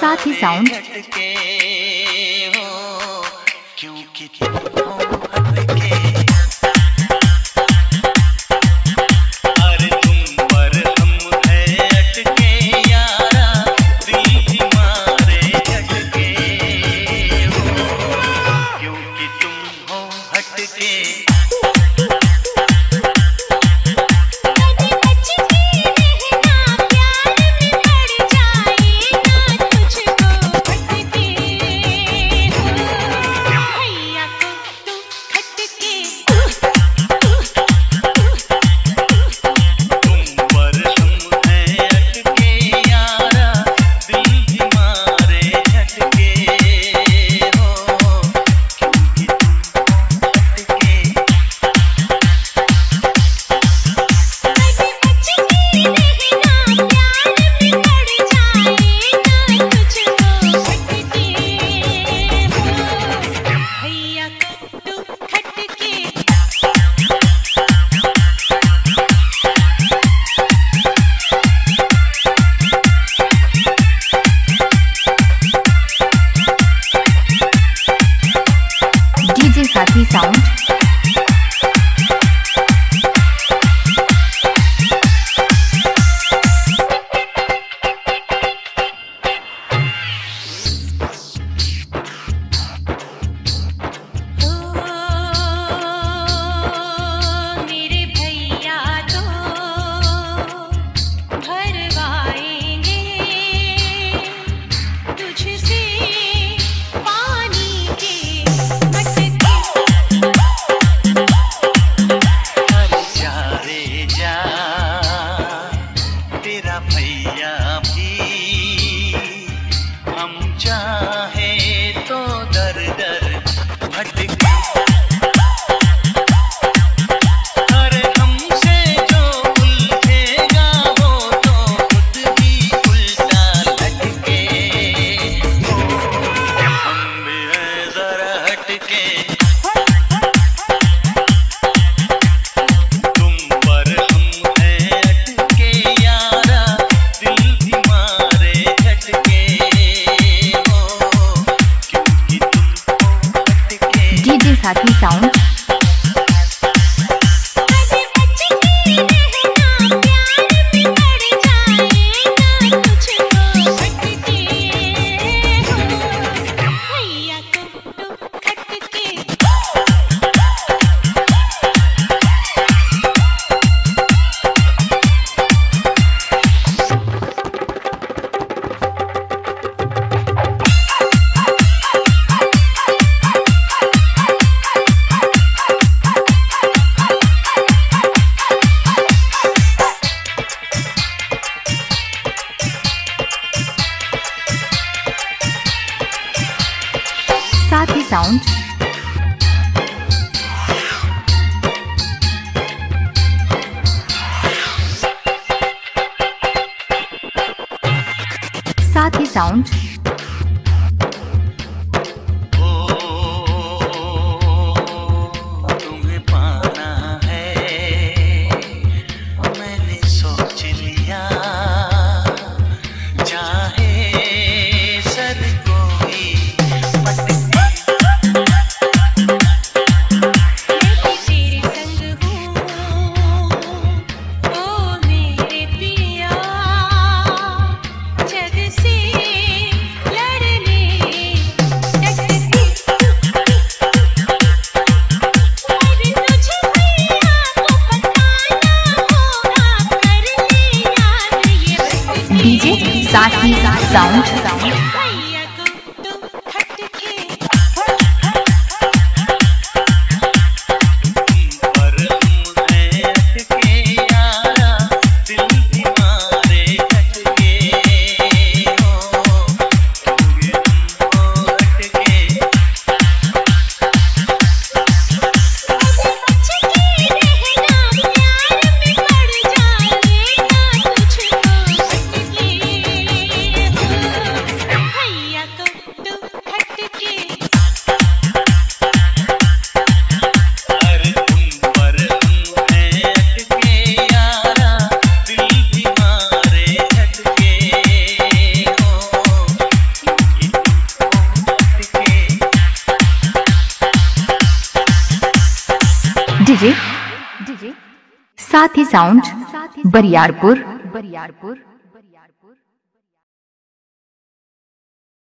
साथ ही साउंड 七小。强。साथ ही साउंड साथ ही sound sound. DJ Sathi sound Bariyarpur Bariyarpur